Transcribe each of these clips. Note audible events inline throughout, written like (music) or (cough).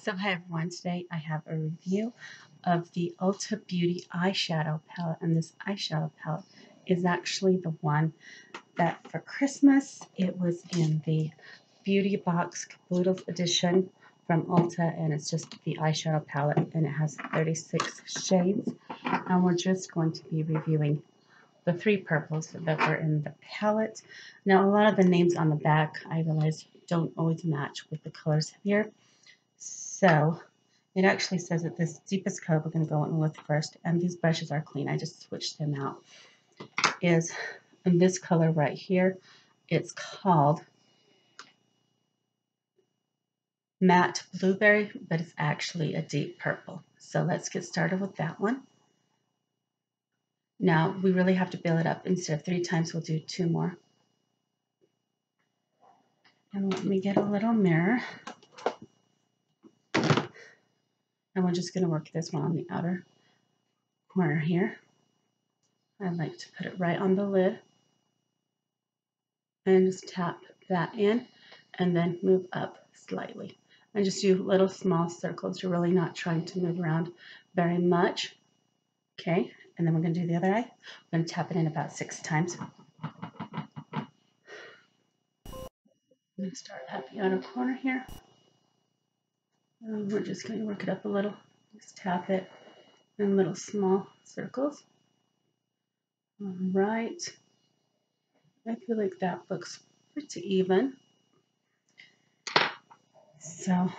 So hi everyone, today I have a review of the Ulta Beauty eyeshadow palette and this eyeshadow palette is actually the one that for Christmas it was in the Beauty Box Caboodles edition from Ulta and it's just the eyeshadow palette and it has 36 shades. And we're just going to be reviewing the three purples that were in the palette. Now a lot of the names on the back I realize don't always match with the colors here so it actually says that this deepest color we're going to go in with first, and these brushes are clean. I just switched them out. Is in this color right here. It's called matte blueberry, but it's actually a deep purple. So let's get started with that one. Now we really have to build it up. Instead of three times, we'll do two more. And let me get a little mirror. And we're just going to work this one on the outer corner here. I like to put it right on the lid and just tap that in and then move up slightly. And just do little small circles. You're really not trying to move around very much. Okay, and then we're going to do the other eye. We're going to tap it in about six times. I'm going to start at the outer corner here. And we're just going to work it up a little. Just tap it in little small circles. All right. I feel like that looks pretty even. So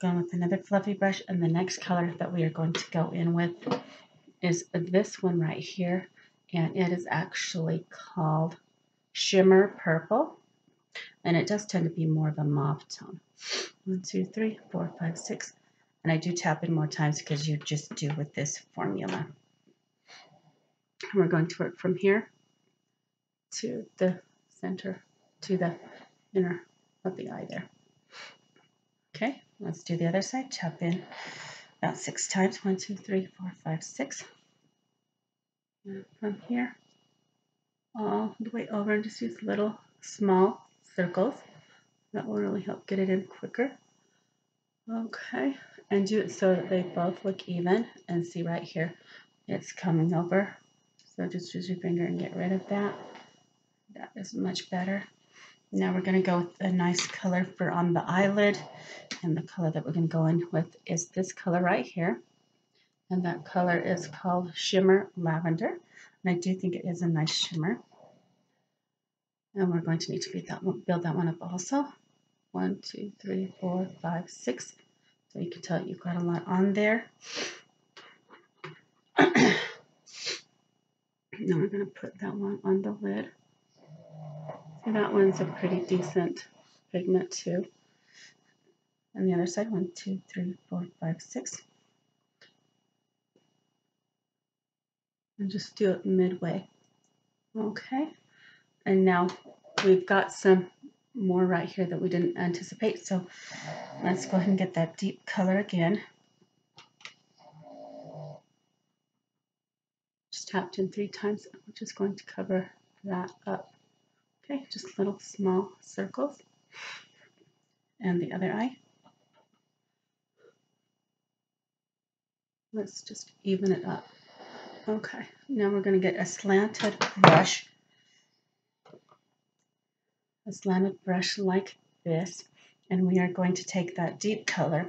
going with another fluffy brush and the next color that we are going to go in with is this one right here and it is actually called Shimmer Purple and it does tend to be more of a mauve tone. One, two, three, four, five, six. And I do tap in more times because you just do with this formula. And we're going to work from here to the center, to the inner of the eye there. Okay, let's do the other side. Tap in about six times. One, two, three, four, five, six. And from here all the way over and just use little small circles. That will really help get it in quicker. Okay, and do it so that they both look even. And see right here, it's coming over. So just use your finger and get rid of that. That is much better. Now we're going to go with a nice color for on the eyelid. And the color that we're going to go in with is this color right here. And that color is called Shimmer Lavender. And I do think it is a nice shimmer. And we're going to need to build that one, build that one up also. One, two, three, four, five, six. So you can tell you've got a lot on there. (clears throat) now we're going to put that one on the lid. So that one's a pretty decent pigment too. And the other side, one, two, three, four, five, six. And just do it midway. Okay. And now we've got some more right here that we didn't anticipate. So let's go ahead and get that deep color again. Just tapped in three times. I'm just going to cover that up. Okay, just little small circles. And the other eye. Let's just even it up. Okay, now we're going to get a slanted brush a slanted brush like this and we are going to take that deep color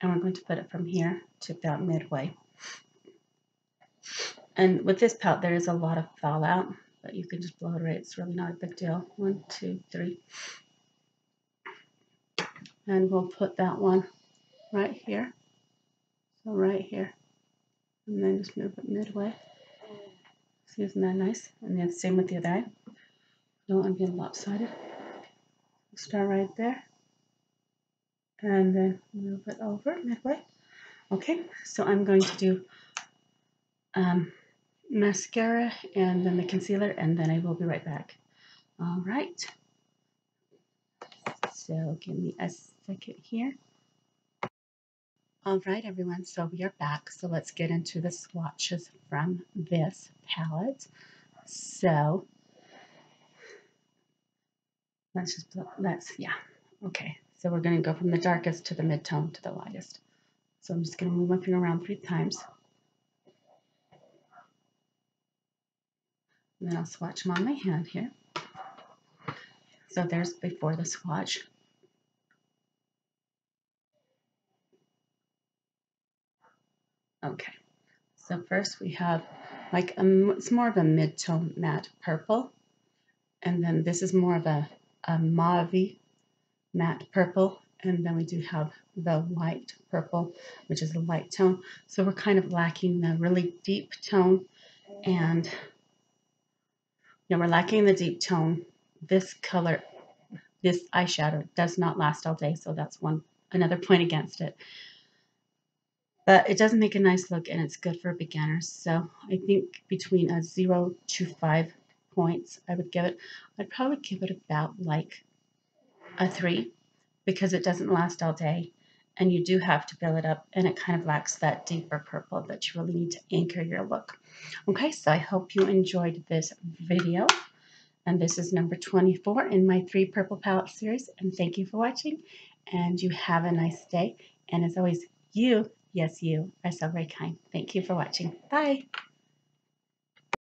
and we're going to put it from here to about midway. And with this palette there is a lot of fallout but you can just blow it away. It's really not a big deal. One, two, three. And we'll put that one right here. So right here. And then just move it midway. See, isn't that nice? And then same with the other eye. Don't want to be lopsided start right there. And then move it over midway. Okay so I'm going to do um, mascara and then the concealer and then I will be right back. All right. So give me a second here. All right everyone so we are back. So let's get into the swatches from this palette. So let's just let's yeah okay So we're going to go from the darkest to the mid-tone to the lightest. So I'm just going to move my finger around three times. And then I'll swatch them on my hand here. So there's before the swatch. Okay, so first we have like a, it's more of a mid-tone matte purple. And then this is more of a, Um, a mauve matte purple. And then we do have the light purple, which is a light tone. So we're kind of lacking the really deep tone and you know, we're lacking the deep tone. This color, this eyeshadow does not last all day. So that's one another point against it. But it does make a nice look and it's good for beginners. So I think between a zero to five points, I would give it, I'd probably give it about like a three because it doesn't last all day and you do have to build it up and it kind of lacks that deeper purple that you really need to anchor your look. Okay, so I hope you enjoyed this video and this is number 24 in my three purple palette series and thank you for watching and you have a nice day and as always you, yes you, are so very kind. Thank you for watching. Bye.